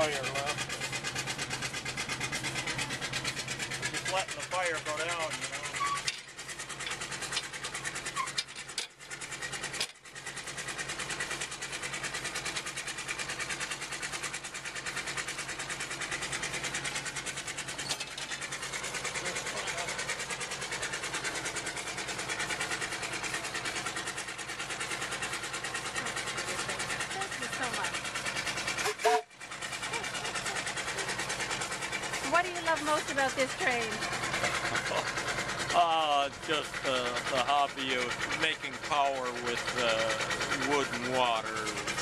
fire left. Just letting the fire go down, What do you love most about this train? Uh, just uh, the hobby of making power with uh, wood and water.